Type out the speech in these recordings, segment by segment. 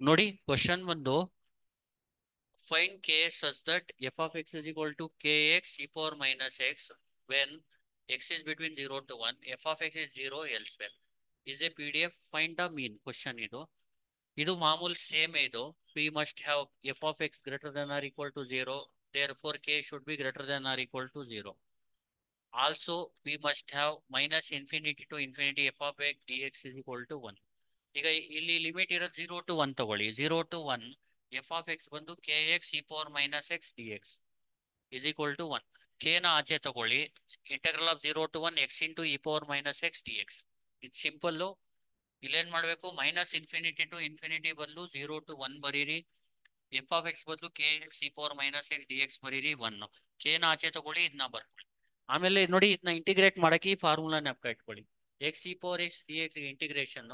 ನೋಡಿ ಕ್ವಶನ್ ಒಂದು find k such that f of x is equal to kx e power minus x when x is between 0 to 1 f of x is 0 elsewhere is a pdf find the mean question ಇದು ಇದು ಮಾಮೂಲ್ same ಇದು we must have f of x greater than or equal to 0 therefore k should be greater than or equal to 0 also we must have minus infinity to infinity f of x dx is equal to 1 ಈಗ ಇಲ್ಲಿ limit ಇರೋದು zero to one ತಗೊಳ್ಳಿ. Zero to one f of x ಬಂದು k x e power minus x d x is equal to one k ನ ಆಚೆ ತಗೊಳ್ಳಿ. Integral of zero to one x into e power minus x d x ಇದು simple ಇಲ್ಲೇನ್ ಮಾಡಬೇಕು? Minus infinity to infinity ಬದಲು zero to one ಬರೀರಿ. F of X ಬದಲು k x e power minus x d x ಬರೀರಿ one K ನ ಆಚೆ ತಗೊಳ್ಳಿ ಇದನ್ನ ಬರ್ಕೊಳ್ಳಿ. ಆಮೇಲೆ ನೋಡಿ ಇದನ್ನ ಇಂಟಿಗ್ರೇಟ್ ಮಾಡಕ್ಕೆ ಈ ಫಾರ್ಮುಲಾ ನೆಪಕ ಇಟ್ಕೊಳ್ಳಿ. X e power x d x integration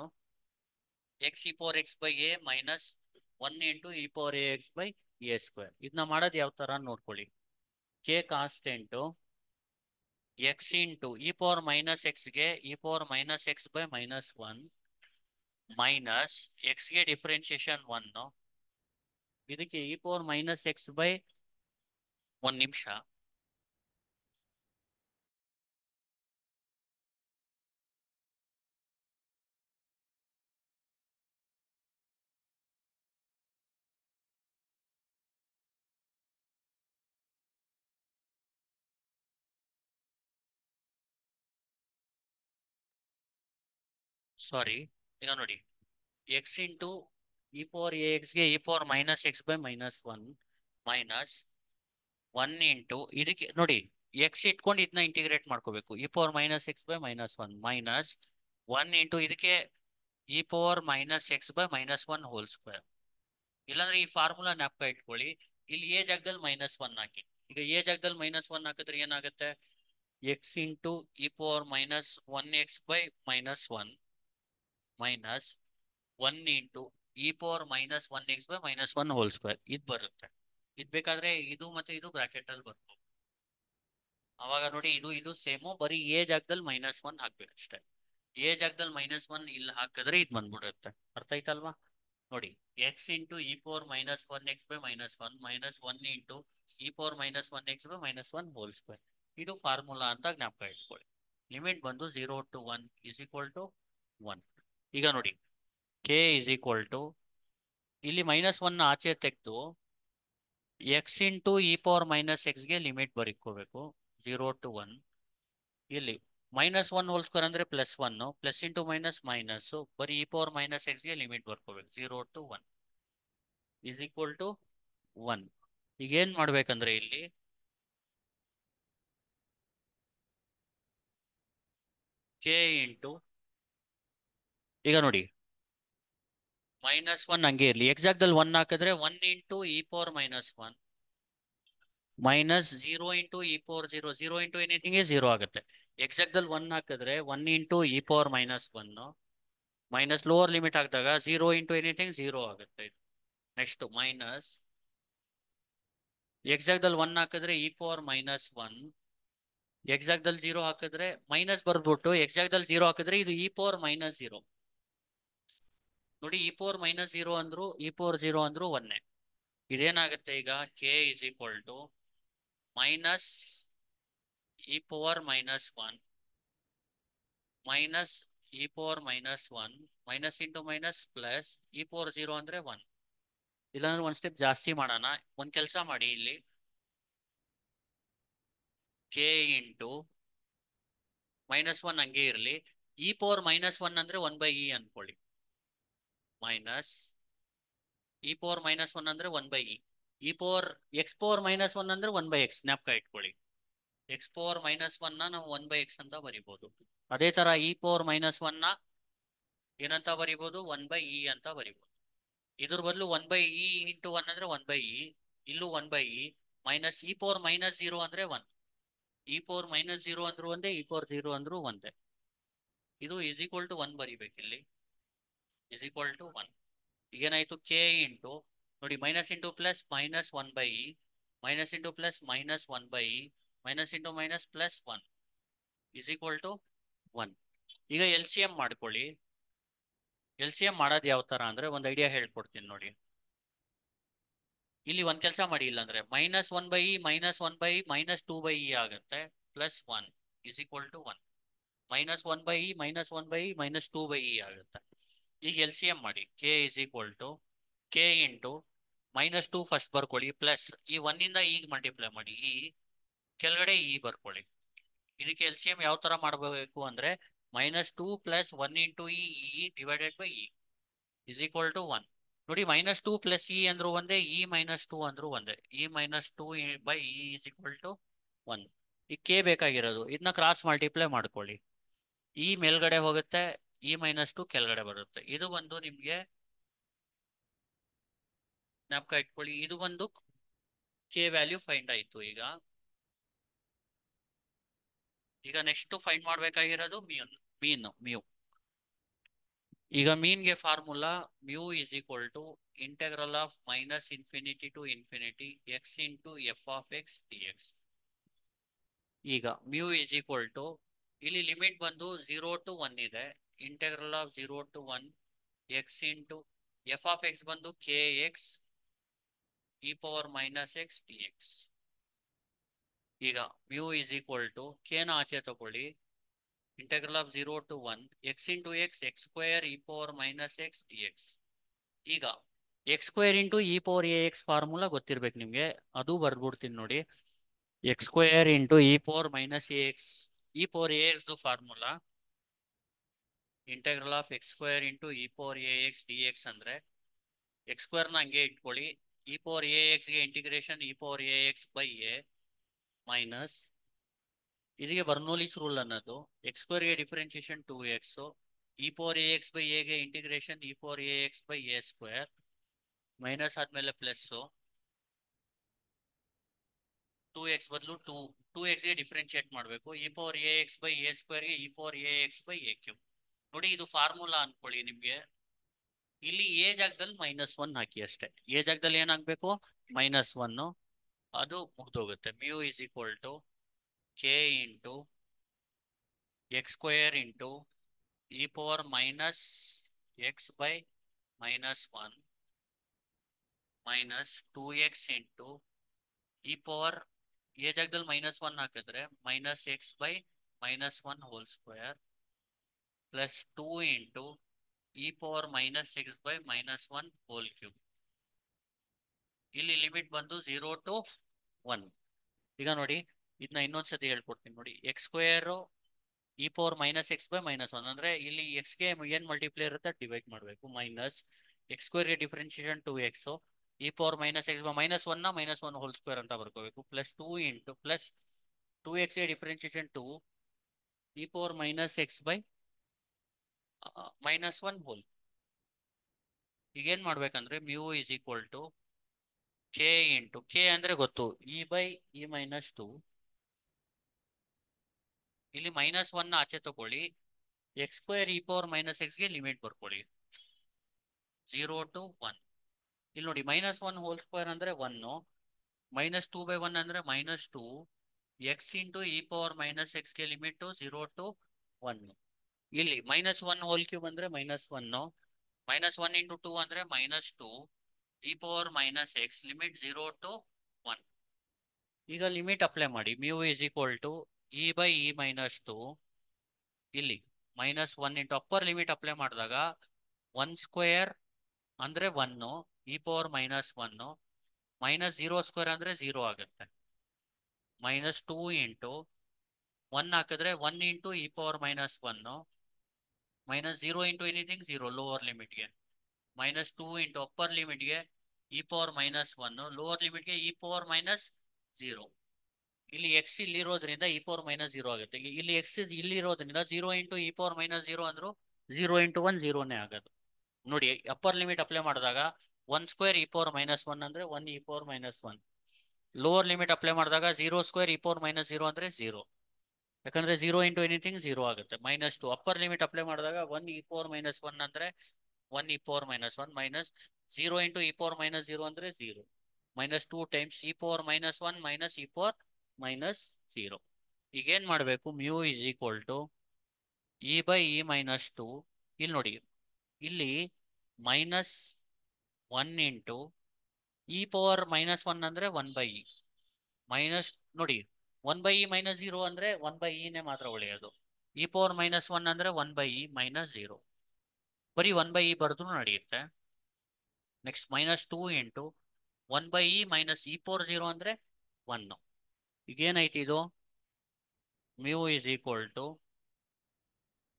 x e power x by a minus one into e power a x by a square. ಇದನ್ನ ಮಾಡೋದು ಯಾವ ತರ ನೋಡ್ಕೊಳ್ಳಿ. K constant x into e power minus ಎಕ್ಸ್ಗೆ e power minus x by minus one minus ಎಕ್ಸ್ಗೆ differentiation one ಇದಕ್ಕೆ e power minus x by ಒಂದು ನಿಮಿಷ. Sorry ಈಗ ನೋಡಿ. X into e power a ಎಕ್ಸ್ಗೆ e power minus x by minus one minus one into ಇದಕ್ಕೆ ನೋಡಿ X ಇಟ್ಕೊಂಡು ಇದನ್ನ integrate ಮಾಡ್ಕೋಬೇಕು. E power minus x by minus one minus one into ಇದಕ್ಕೆ e power minus x by minus one whole square ಇಲ್ಲಾಂದ್ರೆ ಈ formula ಜ್ಞಾಪಕ ಇಟ್ಕೊಳ್ಳಿ. ಇಲ್ಲಿ ಎ ಜಾಗದಲ್ಲಿ ಮೈನಸ್ ಒನ್ ಹಾಕಿ. ಈಗ ಎ ಜಾಗದಲ್ಲಿ ಮೈನಸ್ ಒನ್ ಹಾಕಿದ್ರೆ ಏನಾಗುತ್ತೆ? X into e power minus one x by minus one minus one into e power minus one x by minus one whole square ಇದು ಬರುತ್ತೆ. ಇದು ಬೇಕಾದ್ರೆ ಇದು ಮತ್ತೆ ಇದು ಬ್ರಾಕೆಟ್ ಅಲ್ಲಿ ಬರ್ಬೋದು. ಅವಾಗ ನೋಡಿ ಇದು ಇದು ಸೇಮು ಬರೀ ಎ ಜಾಗದಲ್ಲಿ ಮೈನಸ್ ಒನ್ ಹಾಕ್ಬೇಕಷ್ಟೇ. ಎ ಜಾಗದಲ್ಲಿ ಮೈನಸ್ ಒನ್ ಇಲ್ಲಿ ಹಾಕಿದ್ರೆ ಇದು ಬಂದ್ಬಿಡುತ್ತೆ. ಅರ್ಥ ಆಯ್ತಲ್ವಾ? ನೋಡಿ x into e power minus one x by minus one minus one into e power minus one x by minus one whole square ಇದು ಫಾರ್ಮುಲಾ ಅಂತ ಜ್ಞಾಪಕ ಇಟ್ಕೊಳ್ಳಿ. ಲಿಮಿಟ್ ಬಂದು zero to one is equal to one ಈಗ ನೋಡಿ K is equal to ಇಲ್ಲಿ minus one ಆಚೆ ತೆಗೆದು x into e power minus ಎಕ್ಸ್ಗೆ limit ಬರೀಕೋಬೇಕು. ಜೀರೋ ಟು ಒನ್ ಇಲ್ಲಿ ಮೈನಸ್ ಒನ್ ಹೋಲ್ ಸ್ಕ್ವೇರ್ ಅಂದ್ರೆ plus one plus into minus minus ಬರೀ E power minus ಎಕ್ಸ್ಗೆ limit ಬರ್ಕೋಬೇಕು. Zero to one is equal to one ಈಗ ಮಾಡಬೇಕಂದ್ರೆ ಮಾಡ್ಬೇಕಂದ್ರೆ ಇಲ್ಲಿ ಕೆ ಇಂಟು ಈಗ ನೋಡಿ. ಮೈನಸ್ ಒನ್ ಹಂಗೆ ಇರಲಿ. ಎಕ್ಸಾಕ್ಟಲ್ಲಿ ಒನ್ ಹಾಕಿದ್ರೆ one into e power minus one minus zero into e power zero zero into anything zero ಆಗುತ್ತೆ. ಎಕ್ಸಾಕ್ಟಲ್ಲಿ ಒನ್ ಹಾಕಿದ್ರೆ one into e power minus one minus lower limit ಹಾಕಿದಾಗ zero into anything zero ಆಗುತ್ತೆ. Next minus exactly one ಹಾಕಿದ್ರೆ e power minus one exactly zero ಹಾಕಿದ್ರೆ minus ಬರ್ಬಿಟ್ಟು exactly zero ಹಾಕಿದ್ರೆ ಇದು E power minus zero ನೋಡಿ E power minus zero ಅಂದ್ರು E power zero ಅಂದ್ರು ಒನ್ನೆ ಇದೇನಾಗುತ್ತೆ ಈಗ? K is equal to minus e power minus one minus e power minus one minus into minus plus e power zero ಅಂದ್ರೆ one ಇಲ್ಲಾಂದ್ರೆ ಒಂದ್ step ಜಾಸ್ತಿ ಮಾಡೋಣ. ಒಂದ್ ಕೆಲಸ ಮಾಡಿ ಇಲ್ಲಿ. ಕೆ ಇಂಟು ಮೈನಸ್ ಒನ್ ಹಂಗೆ ಇರಲಿ. ಇ ಪವರ್ ಮೈನಸ್ ಒನ್ ಅಂದ್ರೆ ಒನ್ ಬೈ ಇ ಅನ್ಕೊಳ್ಳಿ. Minus e power minus one ಅಂದ್ರೆ one by e e power x power minus one ಅಂದ್ರೆ ಒನ್ ಬೈ ಎಕ್ಸ್ ಜ್ಞಾಪಕ ಇಟ್ಕೊಳ್ಳಿ. ಎಕ್ಸ್ ಪವರ್ ಮೈನಸ್ ಒನ್ನ ನಾವು one by X ಅಂತ ಬರಿಬೋದು. ಅದೇ ತರ ಇ ಪವರ್ ಮೈನಸ್ ಒನ್ನ ಏನಂತ ಬರಿಬೋದು? ಒನ್ ಬೈ ಇ ಅಂತ ಬರಿಬೋದು. ಇದ್ರ ಬದಲು one by e into one ಅಂದ್ರೆ ಒನ್ ಬೈ ಇ ಇಲ್ಲೂ one by e minus e power minus zero ಅಂದ್ರೆ one e power minus zero ಅಂದ್ರೂ ಒಂದೇ ಇ ಪವರ್ ಜೀರೋ ಅಂದ್ರೂ ಒಂದೇ. ಇದು ಈಸ್ ಈಕ್ವಲ್ ಟು ಒನ್ ಬರಿಬೇಕಿಲ್ಲಿ. ಇಸ್ ಈಕ್ವಲ್ ಟು ಒನ್ ಈಗೇನಾಯ್ತು ಕೆ ಇಂಟು ನೋಡಿ minus into plus minus one by e minus into plus minus one by e minus into minus plus one is equal to one ಈಗ L C M ಮಾಡ್ಕೊಳ್ಳಿ. L C M ಮಾಡೋದು ಯಾವ ತರ ಅಂದ್ರೆ ಒಂದು idea ಹೇಳ್ಕೊಡ್ತೀನಿ ನೋಡಿ. ಇಲ್ಲಿ ಒಂದು ಕೆಲಸ ಮಾಡಿ ಇಲ್ಲ ಅಂದ್ರೆ minus one by e minus one by minus two by e ಆಗುತ್ತೆ plus one is equal to one minus one by e minus one by minus two by e ಆಗುತ್ತೆ. ಈಗ ಎಲ್ ಸಿ ಎಂ ಮಾಡಿ. K is equal to k into minus two first ಬರ್ಕೊಳ್ಳಿ plus ಈ ಒನ್ನಿಂದ ಈಗ multiply ಮಾಡಿ. ಈ ಕೆಳಗಡೆ ಈ ಬರ್ಕೊಳ್ಳಿ. ಇದಕ್ಕೆ ಎಲ್ ಸಿ ಎಂ ಯಾವ ತರ ಮಾಡಬೇಕು ಅಂದ್ರೆ minus two plus one into e divided by e is equal to one ನೋಡಿ ಮೈನಸ್ ಟು ಪ್ಲಸ್ ಇ ಅಂದ್ರು ಒಂದೇ ಇ ಮೈನಸ್ ಟು ಅಂದ್ರು ಒಂದೇ. E minus two by e is equal to one ಈ ಕೆ ಬೇಕಾಗಿರೋದು. ಇದನ್ನ ಕ್ರಾಸ್ ಮಲ್ಟಿಪ್ಲೈ ಮಾಡ್ಕೊಳ್ಳಿ. E ಮೇಲ್ಗಡೆ ಹೋಗುತ್ತೆ ಇ ಮೈನಸ್ ಟು ಕೆಳಗಡೆ ಬರುತ್ತೆ. ಇದು ಬಂದು ನಿಮ್ಗೆ ಜ್ಞಾಪಕ ಇಟ್ಕೊಳ್ಳಿ. ಇದು ಒಂದು ಕೆ ವ್ಯಾಲ್ಯೂ ಫೈಂಡ್ ಆಯ್ತು ಈಗ. ಈಗ ನೆಕ್ಸ್ಟ್ ಫೈಂಡ್ ಮಾಡ್ಬೇಕಾಗಿರೋದು ಮೀನ್ ಮೀನ್ ಮ್ಯೂ ಈಗ ಮೀನ್ಗೆ formula mu is equal to integral of minus infinity to infinity x into f of x d x ಈಗ ಮ್ಯೂ ಇಸ್ ಈಕ್ವಲ್ ಟು ಇಲ್ಲಿ ಲಿಮಿಟ್ ಬಂದು zero to one ಇದೆ. Integral of zero to one x into f of x ಬಂದು k x e power minus x d x ಈಗ mu is equal to ಕೆನ ಆಚೆ ತಗೊಳ್ಳಿ. Integral of zero to one x into x x square e power minus x d x ಈಗ x square into e power a x formula ಗೊತ್ತಿರ್ಬೇಕು ನಿಮಗೆ. ಅದು ಬರ್ಬಿಡ್ತೀನಿ ನೋಡಿ. X square into e power minus a x e power a ಎಕ್ಸ್ದು formula integral of x square into e power a x d x ಅಂದರೆ X ಸ್ಕ್ವೇರ್ನ ಹಂಗೆ ಇಟ್ಕೊಳ್ಳಿ. E power A ಎಕ್ಸ್ಗೆ integration e power a x by a minus ಇದಕ್ಕೆ Bernoulli's rule ಅನ್ನೋದು. X ಸ್ಕ್ವೇರ್ಗೆ differentiation two x e power a x by ಎಗೆ integration e power a x by a square minus ಆದ್ಮೇಲೆ plus two X ಬದಲು two two ಎಕ್ಸ್ಗೆ differentiate ಮಾಡಬೇಕು. E power a x by a ಸ್ಕ್ವೇರ್ಗೆ e power a x by a cube ನೋಡಿ ಇದು formula ಅನ್ಕೊಳ್ಳಿ ನಿಮ್ಗೆ. ಇಲ್ಲಿ ಎ ಜಾಗದಲ್ಲಿ ಮೈನಸ್ ಒನ್ ಹಾಕಿ ಅಷ್ಟೇ. ಎ ಜಾಗದಲ್ಲಿ ಏನಾಗಬೇಕು? ಮೈನಸ್ ಒನ್ನು ಅದು ಮುಗ್ದೋಗುತ್ತೆ. Mu is equal to k into x square into e power minus x by minus one minus two x into e power a ಜಾಗದಲ್ಲಿ ಮೈನಸ್ ಒನ್ ಹಾಕಿದ್ರೆ minus x by minus one whole square plus two into e power minus six by minus one whole cube. ಇಲ್ಲಿ limit ಬಂದು zero to one ಈಗ ನೋಡಿ ಇದನ್ನ ಇನ್ನೊಂದ್ಸತಿ ಹೇಳ್ಕೊಡ್ತೀನಿ ನೋಡಿ. X square e power minus x by minus one ಅಂದ್ರೆ ಇಲ್ಲಿ ಎಕ್ಸ್ಗೆ ಏನ್ ಮಲ್ಟಿಪ್ಲೈ ಇರುತ್ತೆ ಡಿವೈಡ್ ಮಾಡಬೇಕು. ಮೈನಸ್ ಎಕ್ಸ್ ಸ್ಕ್ವೇರ್ಗೆ differentiation two x e power minus x by minus ಒನ್ನ minus one whole square ಅಂತ ಬರ್ಕೋಬೇಕು. Plus two into plus two ಎಕ್ಸ್ಗೆ differentiation two e power minus x by minus one whole ಈಗ ಏನ್ ಮಾಡ್ಬೇಕಂದ್ರೆ mu is equal to k into k ಅಂದ್ರೆ ಗೊತ್ತು e by e minus two ಇಲ್ಲಿ minus one ಆಚೆ ತಗೊಳ್ಳಿ x square e power minus ಎಕ್ಸ್ಗೆ limit ಬರ್ಕೊಳ್ಳಿ. Zero to one ಇಲ್ಲಿ ನೋಡಿ ಮೈನಸ್ ಒನ್ ಹೋಲ್ ಸ್ಕ್ವೇರ್ ಅಂದ್ರೆ one minus two by one ಅಂದ್ರೆ minus two x into e power minus ಎಕ್ಸ್ಗೆ limit zero to one ಇಲ್ಲಿ minus one whole cube ಅಂದ್ರೆ minus one minus one into two ಅಂದ್ರೆ minus two e power minus x limit zero to one ಈಗ limit apply ಮಾಡಿ. Mu is equal to e by e minus two ಇಲ್ಲಿ minus one into upper limit apply ಮಾಡಿದಾಗ one square ಅಂದ್ರೆ one e power minus one minus zero square ಅಂದ್ರೆ zero ಆಗುತ್ತೆ. Minus two into one ಹಾಕಿದ್ರೆ one into e power minus one minus zero into anything zero lower ಲಿಮಿಟ್ಗೆ minus two into upper ಲಿಮಿಟ್ಗೆ e power minus one lower ಲಿಮಿಟ್ಗೆ E power minus zero ಇಲ್ಲಿ X ಇಲ್ಲಿರೋದ್ರಿಂದ E power minus zero ಆಗುತ್ತೆ. ಇಲ್ಲಿ X ಇಲ್ಲಿರೋದ್ರಿಂದ zero into e power minus zero ಅಂದ್ರು zero into one ಝೀರೋನೇ ಆಗೋದು. ನೋಡಿ upper limit apply ಮಾಡಿದಾಗ one square e power minus one ಅಂದ್ರೆ one e power minus one lower limit apply ಮಾಡಿದಾಗ zero square e power minus zero ಅಂದ್ರೆ zero ಯಾಕಂದ್ರೆ zero into anything zero ಆಗುತ್ತೆ. Minus two upper limit apply ಮಾಡಿದಾಗ one e power minus one ಅಂದ್ರೆ one e power minus one minus zero into e power minus zero ಅಂದ್ರೆ zero minus two times e power minus one minus e power minus zero ಈಗ ಏನ್ ಮಾಡಬೇಕು? Mu is equal to e by e minus two ಇಲ್ಲಿ ನೋಡಿ. ಇಲ್ಲಿ minus one into e power minus one ಅಂದ್ರೆ one by E minus ನೋಡಿ. One by e minus zero ಅಂದ್ರೆ one by ಇನೇ ಮಾತ್ರ ಉಳಿಯೋದು. ಇ ಪವರ್ ಮೈನಸ್ ಒನ್ ಅಂದ್ರೆ one by e minus zero. ಬರೀ ಒನ್ ಬೈ ಇ ಬರೆದ್ರು ನಡೆಯುತ್ತೆ. Next minus two into one by e minus e power zero ಅಂದ್ರೆ ಒನ್ನು ಈಗ ಏನೈತಿ ಇದು? ಮ್ಯೂ ಇಸ್ ಈಕ್ವಲ್ ಟು,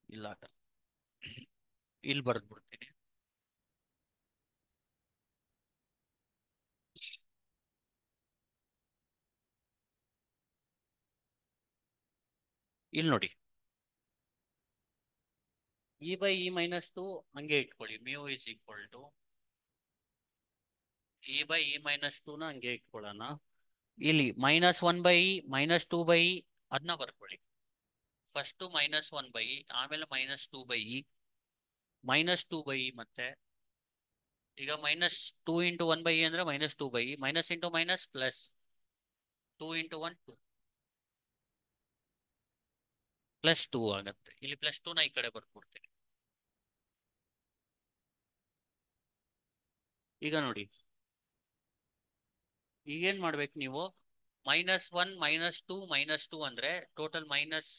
ಇಲ್ಲ ಇಲ್ಲಿ ಬರೆದು ಇಲ್ಲಿ ನೋಡಿ. E by e minus two ಹಂಗೆ ಇಟ್ಕೊಳ್ಳಿ. Mu is equal to e by e minus ಟೂನ ಹಂಗೆ ಇಟ್ಕೊಳ್ಳೋಣ. ಇಲ್ಲಿ minus one by minus two by ಅದನ್ನ ಬರ್ಕೊಳ್ಳಿ. ಫಸ್ಟು ಮೈನಸ್ ಒನ್ ಬೈ ಆಮೇಲೆ minus two by minus two by ಮತ್ತೆ. ಈಗ minus two into one by ಅಂದ್ರೆ minus two by minus into minus plus two into one two plus two ಆಗುತ್ತೆ. ಇಲ್ಲಿ plus ಟೂನ ಈ ಕಡೆ ಬರ್ಕೊಡ್ತೀನಿ. ಈಗ ನೋಡಿ. ಈಗೇನ್ ಮಾಡ್ಬೇಕು ನೀವು? Minus one minus two minus two ಅಂದ್ರೆ total minus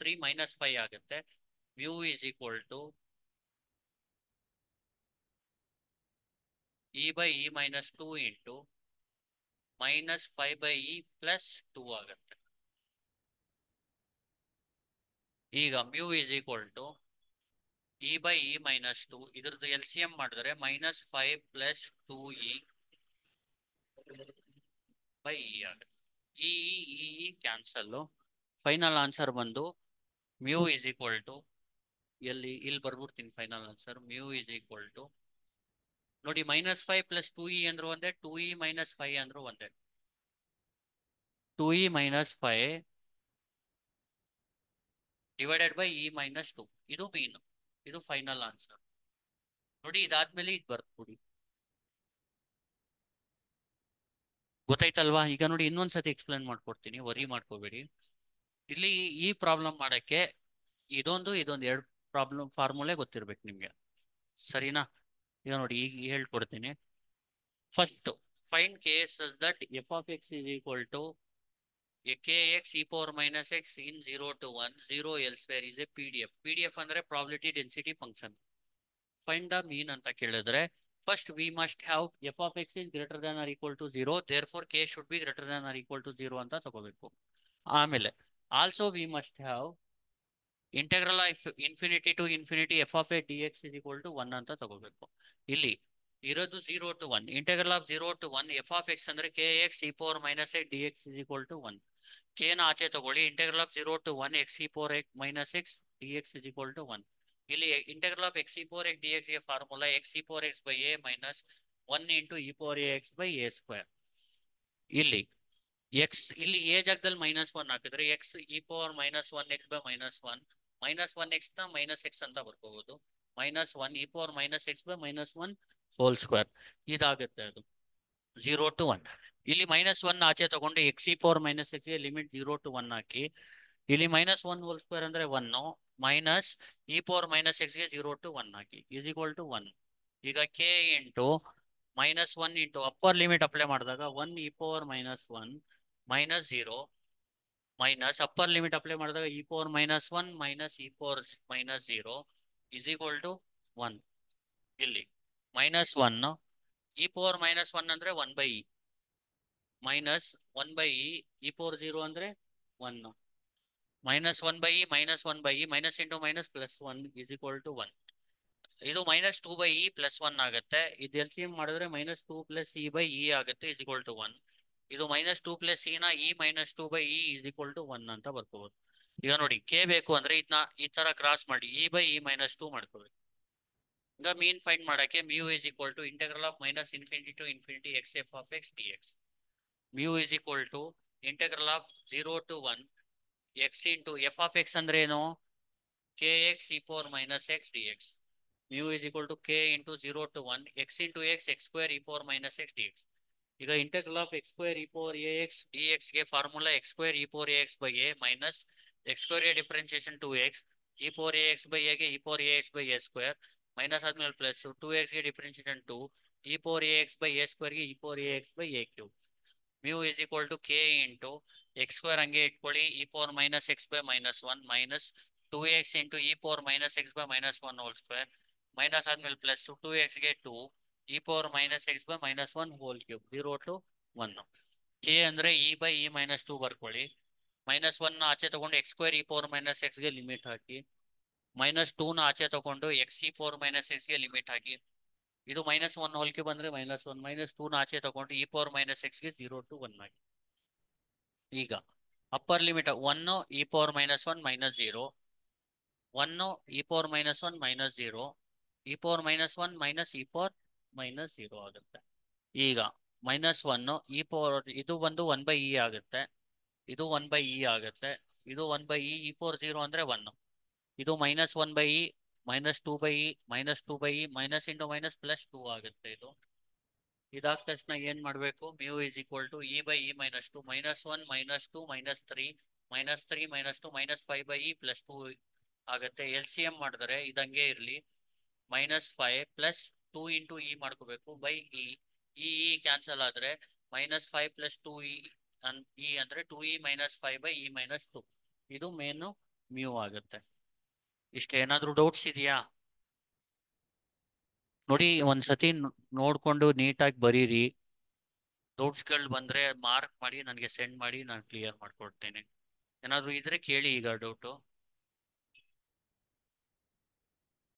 three minus five ಆಗುತ್ತೆ. Mu is equal to e by e minus two into minus five by e plus two ಆಗುತ್ತೆ. ಈಗ mu is equal to e by e minus two ಇದ್ರದ್ದು L C M ಮಾಡಿದ್ರೆ minus five plus two e by e ಆಗುತ್ತೆ. E e cancel final answer ಬಂದು mu is equal to ಎಲ್ಲಿ, ಇಲ್ಲಿ ಬರ್ಬಿಡ್ತೀನಿ final answer mu is equal to ನೋಡಿ minus five plus two e ಅಂದ್ರೆ ಒಂದೇ two e minus five ಅಂದ್ರೆ ಒಂದೇ. Two e minus five divided by e minus two ಇದು mean ಇದು ಫೈನಲ್ ಆನ್ಸರ್ ನೋಡಿ, ಇದಾದ್ಮೇಲೆ ಇದು ಬರ್ದ್ಬಿಡಿ ಗೊತ್ತಾಯ್ತಲ್ವಾ? ಈಗ ನೋಡಿ, ಇನ್ನೊಂದ್ಸತಿ ಎಕ್ಸ್ಪ್ಲೇನ್ ಮಾಡ್ಕೊಡ್ತೀನಿ. ವರಿ ಮಾಡ್ಕೋಬೇಡಿ. ಇಲ್ಲಿ ಈ ಪ್ರಾಬ್ಲಮ್ ಮಾಡಕ್ಕೆ ಇದೊಂದು ಇದೊಂದು ಎರಡು ಪ್ರಾಬ್ಲಮ್ ಫಾರ್ಮುಲೆ ಗೊತ್ತಿರ್ಬೇಕು ನಿಮ್ಗೆ. ಸರಿನಾ? ಈಗ ನೋಡಿ, ಈಗ ಹೇಳ್ಕೊಡ್ತೀನಿ. First find case that f of x is equal to minus x in zero to one zero elsewhere is a P D F. P D F ಅಂದ್ರೆ probability density function find the mean ಅಂತ ಕೇಳಿದ್ರೆ we must have f of x is greater than or equal to zero therefore k should be greater than or equal to zero ಅಂತ ತಗೋಬೇಕು. ಆಮೇಲೆ we must have integral of infinity to infinity f of a d x is equal to one ಅಂತ ತಗೋಬೇಕು. ಇಲ್ಲಿ, ಇರೋದು zero to one integral of zero to one f of x ಅಂದ್ರೆ k x e power minus a d x is equal to one k ನ ಆಚೆ ತಗೊಳ್ಳಿ. Integral of zero to one x e power x minus x d x is equal to one ಇಲ್ಲಿ integral of x e power x d ಎಕ್ಸ್ಗೆ formula x e power x by a minus one into e power a x by a square ಇಲ್ಲಿ x ಇಲ್ಲಿ a ಜಾಗದಲ್ಲಿ minus one ಹಾಕಿದ್ರೆ x e power minus one x by minus one minus one ಎಕ್ಸ್ನ minus x ಅಂತ ಬರ್ಕೋಬಹುದು minus one e power minus x by minus one whole square ಇದಾಗುತ್ತೆ ಅದು. Zero to one ಇಲ್ಲಿ minus one ಆಚೆ ತಗೊಂಡು x e power minus x limit zero to one ಹಾಕಿ. ಇಲ್ಲಿ minus one whole square ಅಂದ್ರೆ one minus e power minus ಎಕ್ಸ್ಗೆ zero to one ಹಾಕಿ. Is equal to one ಈಗ k into minus one into upper limit apply ಮಾಡಿದಾಗ one e power minus one minus zero minus upper limit apply ಮಾಡಿದಾಗ e power minus one minus e power minus zero is equal to one ಇಲ್ಲಿ minus one e power minus one ಅಂದ್ರೆ one by e minus one by e e power zero ಅಂದ್ರೆ one minus one by e minus one by e minus into minus plus one is equal to one ಇದು minus two by e plus one ಆಗುತ್ತೆ. ಇದು L C M ಮಾಡಿದ್ರೆ minus two plus e by e ಆಗುತ್ತೆ is equal to one ಇದು minus two plus e ನ e minus two by e is equal to one ಅಂತ ಬರ್ಕೋಬಹುದು ಈಗ ನೋಡಿ ಕೆ ಬೇಕು ಅಂದ್ರೆ ಇದನ್ನ ಈ ತರ ಕ್ರಾಸ್ ಮಾಡಿ e by e minus two ಮಾಡ್ಕೋಬೇಕು. ಈಗ ಮೀನ್ ಫೈಂಡ್ ಮಾಡಕ್ಕೆ mu is equal to integral of minus infinity to infinity x f of x d x mu is equal to integral of zero to one x into f of x ಅಂದ್ರೆ ಏನು? K x e power minus x d x mu is equal to k into zero to one x into x x square e power minus x d x ಈಗ integral of x square e power a x d ಎಕ್ಸ್ಗೆ formula x square e power a x by a minus x square a differentiation two x e power a x by ಎಗೆ e power a x by a square minus ಆದ್ಮೇಲೆ plus two ಎಕ್ಸ್ಗೆ differentiation two e power a x by a ಸ್ಕ್ವೇರ್ಗೆ e power a x by a cube mu is equal to k into x square ಹಂಗೆ ಇಟ್ಕೊಳ್ಳಿ e power minus x by minus one minus two x into e power minus x by minus one whole square minus ಆದ್ಮೇಲೆ plus two ಎಕ್ಸ್ಗೆ two e power minus x by minus one whole cube zero to one k ಅಂದ್ರೆ e by e minus two ಬರ್ಕೊಳ್ಳಿ. Minus one ಆಚೆ ತಗೊಂಡು x square e power minus ಎಕ್ಸ್ಗೆ limit ಹಾಕಿ. Minus ಟೂನ ಆಚೆ ತಗೊಂಡು x E power minus ಎಕ್ಸ್ಗೆ limit ಹಾಕಿ. ಇದು ಮೈನಸ್ ಒನ್ ಹೋಲಿಕೆ ಬಂದ್ರೆ ಮೈನಸ್ ಒನ್ ಮೈನಸ್ ಟೂನ ಆಚೆ ತಗೊಂಡು ಇ ಪವರ್ ಮೈನಸ್ ಎಕ್ಸ್ಗೆ ಜೀರೋ ಟು ಒನ್ ಮಾಡಿ. ಈಗ upper limit one e power minus one minus zero one e power minus one minus zero e power minus one minus e power minus zero ಆಗುತ್ತೆ. ಈಗ minus one E power ಇದು ಬಂದು one by E ಆಗುತ್ತೆ. ಇದು one by E ಆಗುತ್ತೆ. ಇದು one by e e power zero ಅಂದ್ರೆ one ಇದು minus one by e minus two by e minus two by e minus into minus plus two ಆಗುತ್ತೆ ಇದು. ಇದಾದ ತಕ್ಷಣ ಏನ್ ಮಾಡಬೇಕು? Mu is equal to e by e minus two minus one minus two minus three minus three minus two minus five by e plus two ಆಗುತ್ತೆ. L C M ಮಾಡಿದ್ರೆ ಇದಂಗೆ ಇರಲಿ. Minus five plus two into e ಮಾಡ್ಕೋಬೇಕು by e e e cancel ಆದರೆ minus five plus two e e ಅಂದರೆ two e minus five by e minus two ಇದು main mu ಆಗುತ್ತೆ. ಇಷ್ಟ ಏನಾದರೂ ಡೌಟ್ಸ್ ಇದೆಯಾ? ನೋಡಿ, ಒಂದ್ಸತಿ ನೋಡ್ಕೊಂಡು ನೀಟಾಗಿ ಬರೀರಿ. ಡೌಟ್ಸ್ಗಳು ಬಂದರೆ ಮಾರ್ಕ್ ಮಾಡಿ, ನನಗೆ ಸೆಂಡ್ ಮಾಡಿ, ನಾನು ಕ್ಲಿಯರ್ ಮಾಡ್ಕೊಡ್ತೇನೆ. ಏನಾದರೂ ಇದ್ರೆ ಕೇಳಿ ಈಗ ಡೌಟು